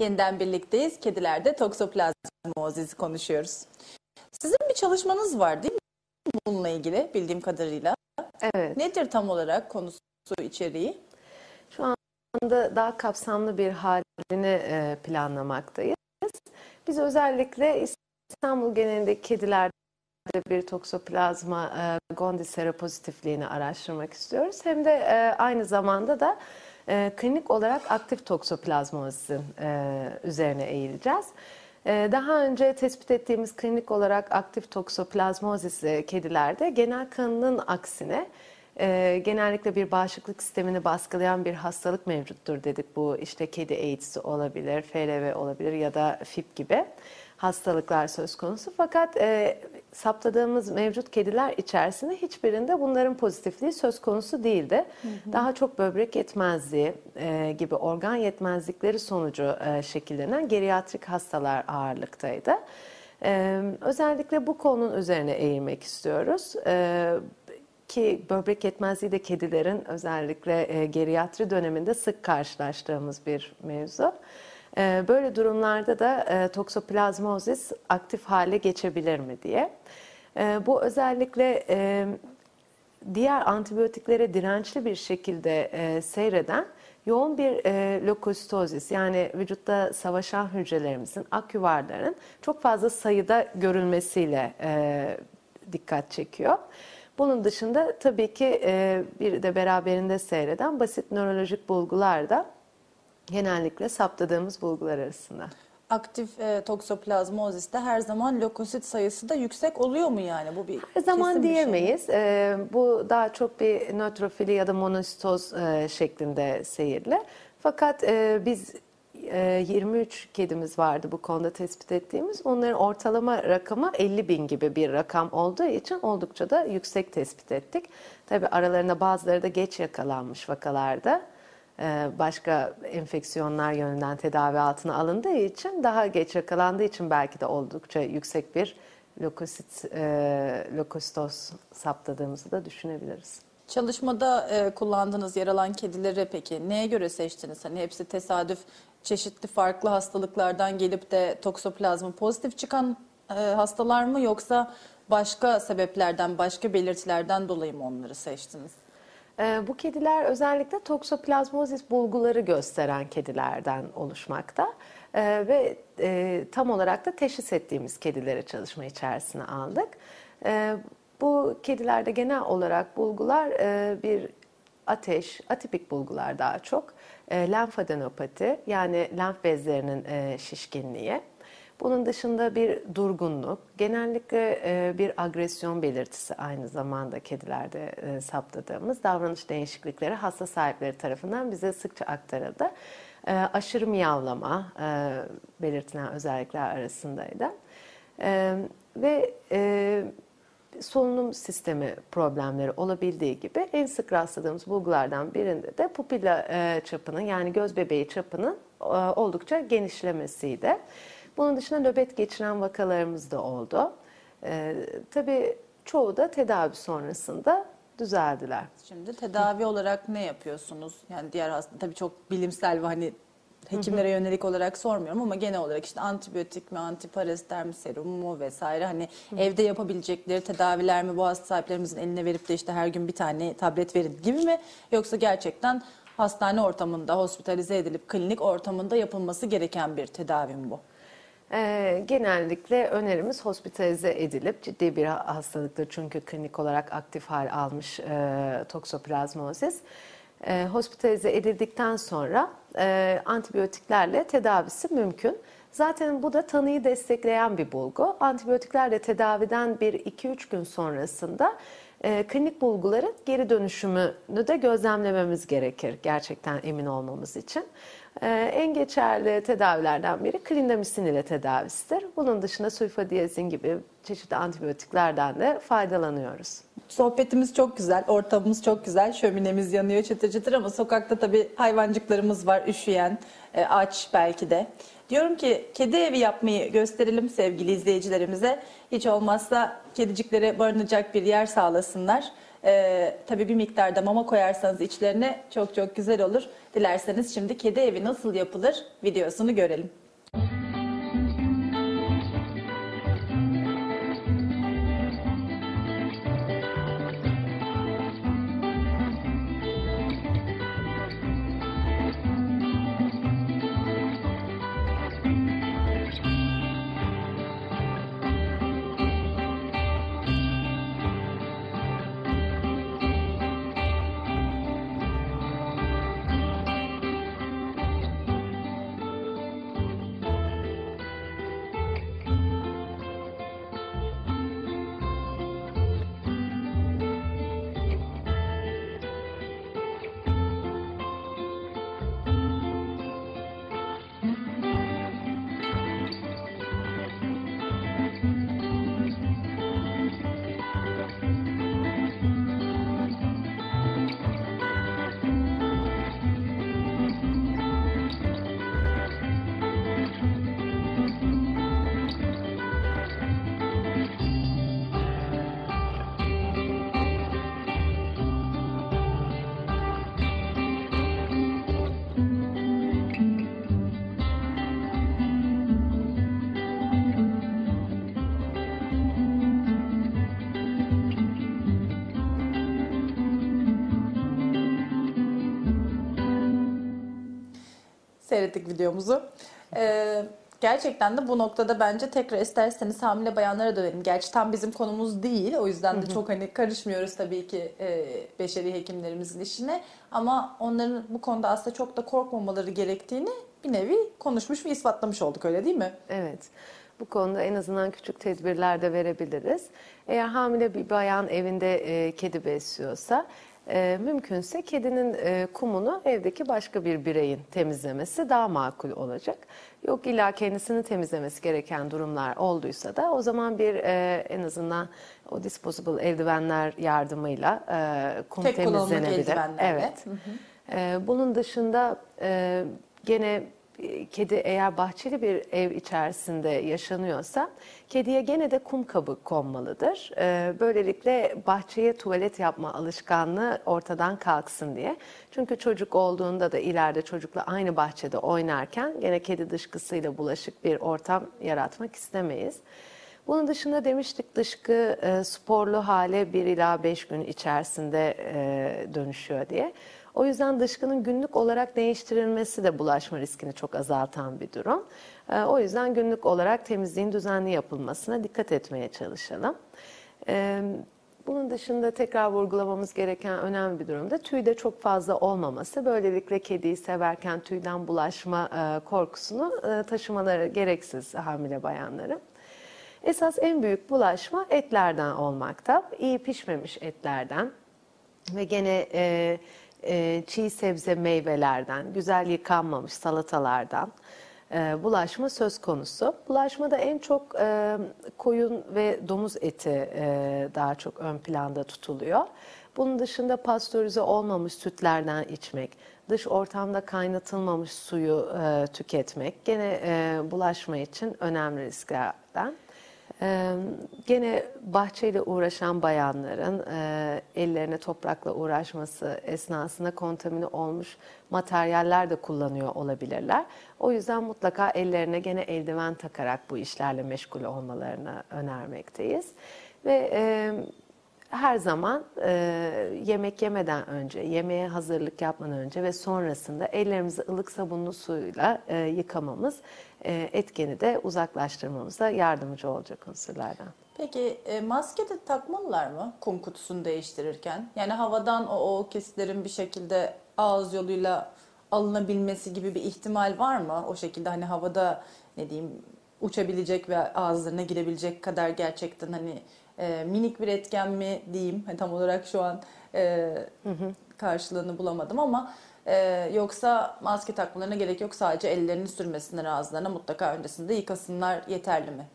Yeniden birlikteyiz. Kedilerde toksoplazmozisi konuşuyoruz. Sizin bir çalışmanız var değil mi bununla ilgili bildiğim kadarıyla? Evet. Nedir tam olarak konusu, içeriği? Şu anda daha kapsamlı bir halini e, planlamaktayız. Biz özellikle İstanbul genelindeki kedilerde bir toksoplazma e, gondis seropozitifliğini araştırmak istiyoruz. Hem de e, aynı zamanda da e, klinik olarak aktif toksoplazmozisi e, üzerine eğileceğiz. E, daha önce tespit ettiğimiz klinik olarak aktif toksoplazmozis e, kedilerde genel kanının aksine e, genellikle bir bağışıklık sistemini baskılayan bir hastalık mevcuttur dedik. Bu işte kedi AIDS olabilir, FLV olabilir ya da FIP gibi hastalıklar söz konusu. Fakat e, saptadığımız mevcut kediler içerisinde hiçbirinde bunların pozitifliği söz konusu değildi. Hı hı. Daha çok böbrek yetmezliği e, gibi organ yetmezlikleri sonucu e, şekillenen geriatrik hastalar ağırlıktaydı. E, özellikle bu konunun üzerine eğilmek istiyoruz. E, ki böbrek yetmezliği de kedilerin özellikle e, geriatri döneminde sık karşılaştığımız bir mevzu. E, böyle durumlarda da e, toksoplazmozis aktif hale geçebilir mi diye. E, bu özellikle e, diğer antibiyotiklere dirençli bir şekilde e, seyreden yoğun bir e, lokositozis yani vücutta savaşan hücrelerimizin, aküvarların çok fazla sayıda görülmesiyle dikkat çekiyor. Bunun dışında tabii ki bir de beraberinde seyreden basit nörolojik bulgular da genellikle saptadığımız bulgular arasında. Aktif e, toksoplazmoziste her zaman lökosit sayısı da yüksek oluyor mu yani? Bu bir Her zaman kesin bir şey mi? diyemeyiz. E, bu daha çok bir nötrofili ya da monostoz e, şeklinde seyirli. Fakat e, biz e, 23 kedimiz vardı bu konuda tespit ettiğimiz. Onların ortalama rakamı 50 bin gibi bir rakam olduğu için oldukça da yüksek tespit ettik. Tabi aralarında bazıları da geç yakalanmış vakalarda başka enfeksiyonlar yönünden tedavi altına alındığı için daha geç yakalandığı için belki de oldukça yüksek bir lökosit, e, lökositoz saptadığımızı da düşünebiliriz. Çalışmada e, kullandığınız yer alan kedileri peki neye göre seçtiniz? Hani hepsi tesadüf çeşitli farklı hastalıklardan gelip de toksoplazma pozitif çıkan e, hastalar mı yoksa başka sebeplerden, başka belirtilerden dolayı mı onları seçtiniz? E, bu kediler özellikle toksoplazmozis bulguları gösteren kedilerden oluşmakta. E, ve e, tam olarak da teşhis ettiğimiz kedileri çalışma içerisine aldık. E, bu kedilerde genel olarak bulgular e, bir ateş, atipik bulgular daha çok, lenfadenopati yani lenf bezlerinin e, şişkinliği. Bunun dışında bir durgunluk, genellikle e, bir agresyon belirtisi aynı zamanda kedilerde e, saptadığımız davranış değişiklikleri hasta sahipleri tarafından bize sıkça aktarıldı. E, aşırı miyavlama belirtilen özellikler arasındaydı. Ve solunum sistemi problemleri olabildiği gibi en sık rastladığımız bulgulardan birinde de pupilla çapının yani göz bebeği çapının oldukça genişlemesiydi. Bunun dışında nöbet geçiren vakalarımız da oldu. E, tabii çoğu da tedavi sonrasında düzeldiler. Şimdi tedavi olarak ne yapıyorsunuz? Yani diğer hasta tabii çok bilimsel ve hani hekimlere yönelik olarak sormuyorum ama genel olarak işte antibiyotik mi, antiparaziter mi, serum mu vesaire hani evde yapabilecekleri tedaviler mi bu hasta sahiplerimizin eline verip de işte her gün bir tane tablet verin gibi mi yoksa gerçekten hastane ortamında hospitalize edilip klinik ortamında yapılması gereken bir tedavi mi bu? Ee, genellikle önerimiz hospitalize edilip ciddi bir hastalıktır çünkü klinik olarak aktif hal almış e, toksoplazmozis. E, hospitalize edildikten sonra e, antibiyotiklerle tedavisi mümkün. Zaten bu da tanıyı destekleyen bir bulgu. Antibiyotiklerle tedaviden bir 2-3 gün sonrasında e, klinik bulguların geri dönüşümünü de gözlemlememiz gerekir gerçekten emin olmamız için. E, en geçerli tedavilerden biri klindamisin ile tedavisidir. Bunun dışında sulfadiyazin gibi çeşitli antibiyotiklerden de faydalanıyoruz. Sohbetimiz çok güzel, ortamımız çok güzel, şöminemiz yanıyor çıtır çıtır ama sokakta tabii hayvancıklarımız var, üşüyen, e, aç belki de. Diyorum ki kedi evi yapmayı gösterelim sevgili izleyicilerimize. Hiç olmazsa kediciklere barınacak bir yer sağlasınlar. Ee, tabii bir miktarda mama koyarsanız içlerine çok çok güzel olur. Dilerseniz şimdi kedi evi nasıl yapılır videosunu görelim. Seyrettik videomuzu. Ee, gerçekten de bu noktada bence tekrar isterseniz hamile bayanlara dönelim. Gerçi tam bizim konumuz değil. O yüzden de çok hani karışmıyoruz tabii ki e, beşeri hekimlerimizin işine. Ama onların bu konuda aslında çok da korkmamaları gerektiğini bir nevi konuşmuş ve ispatlamış olduk öyle değil mi? Evet. Bu konuda en azından küçük tedbirler de verebiliriz. Eğer hamile bir bayan evinde e, kedi besliyorsa e, mümkünse kedinin e, kumunu evdeki başka bir bireyin temizlemesi daha makul olacak. Yok illa kendisini temizlemesi gereken durumlar olduysa da o zaman bir e, en azından o disposable eldivenler yardımıyla e, kum Tek temizlenebilir. eldivenlerle. Evet. Ee, bunun dışında e, gene e, kedi eğer bahçeli bir ev içerisinde yaşanıyorsa kediye gene de kum kabı konmalıdır. Ee, böylelikle bahçeye tuvalet yapma alışkanlığı ortadan kalksın diye. Çünkü çocuk olduğunda da ileride çocukla aynı bahçede oynarken gene kedi dışkısıyla bulaşık bir ortam yaratmak istemeyiz. Bunun dışında demiştik dışkı e, sporlu hale 1 ila 5 gün içerisinde e, dönüşüyor diye. O yüzden dışkının günlük olarak değiştirilmesi de bulaşma riskini çok azaltan bir durum. E, o yüzden günlük olarak temizliğin düzenli yapılmasına dikkat etmeye çalışalım. E, bunun dışında tekrar vurgulamamız gereken önemli bir durum da tüyde çok fazla olmaması. Böylelikle kediyi severken tüyden bulaşma e, korkusunu e, taşımaları gereksiz hamile bayanların. Esas en büyük bulaşma etlerden olmakta. İyi pişmemiş etlerden ve gene e, e, çiğ sebze meyvelerden, güzel yıkanmamış salatalardan e, bulaşma söz konusu. Bulaşmada en çok e, koyun ve domuz eti daha çok ön planda tutuluyor. Bunun dışında pastörize olmamış sütlerden içmek, dış ortamda kaynatılmamış suyu tüketmek gene bulaşma için önemli risklerden. Ee, gene bahçeyle uğraşan bayanların e, ellerine toprakla uğraşması esnasında kontamine olmuş materyaller de kullanıyor olabilirler. O yüzden mutlaka ellerine gene eldiven takarak bu işlerle meşgul olmalarını önermekteyiz. Ve e, her zaman e, yemek yemeden önce, yemeğe hazırlık yapmadan önce ve sonrasında ellerimizi ılık sabunlu suyla e, yıkamamız e, etkeni de uzaklaştırmamıza yardımcı olacak unsurlardan. Peki e, maske de takmalılar mı kum kutusunu değiştirirken? Yani havadan o, o kesitlerin bir şekilde ağız yoluyla alınabilmesi gibi bir ihtimal var mı? O şekilde hani havada ne diyeyim uçabilecek ve ağızlarına girebilecek kadar gerçekten hani e, minik bir etken mi diyeyim? Hani tam olarak şu an e, karşılığını bulamadım ama e, yoksa maske takmalarına gerek yok. Sadece ellerini sürmesinler ağızlarına mutlaka öncesinde yıkasınlar yeterli mi?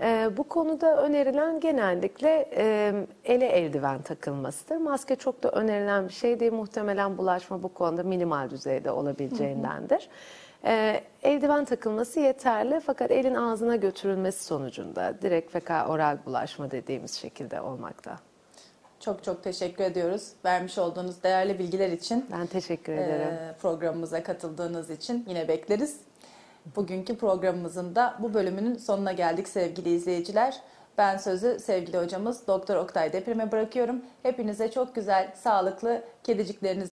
Ee, bu konuda önerilen genellikle e, ele eldiven takılmasıdır. Maske çok da önerilen bir şey değil. Muhtemelen bulaşma bu konuda minimal düzeyde olabileceğindendir. Ee, eldiven takılması yeterli fakat elin ağzına götürülmesi sonucunda direkt feka oral bulaşma dediğimiz şekilde olmakta. Çok çok teşekkür ediyoruz. Vermiş olduğunuz değerli bilgiler için. Ben teşekkür ederim. Ee, programımıza katıldığınız için yine bekleriz. Bugünkü programımızın da bu bölümünün sonuna geldik sevgili izleyiciler. Ben sözü sevgili hocamız Doktor Oktay Deprem'e bırakıyorum. Hepinize çok güzel, sağlıklı kedicikleriniz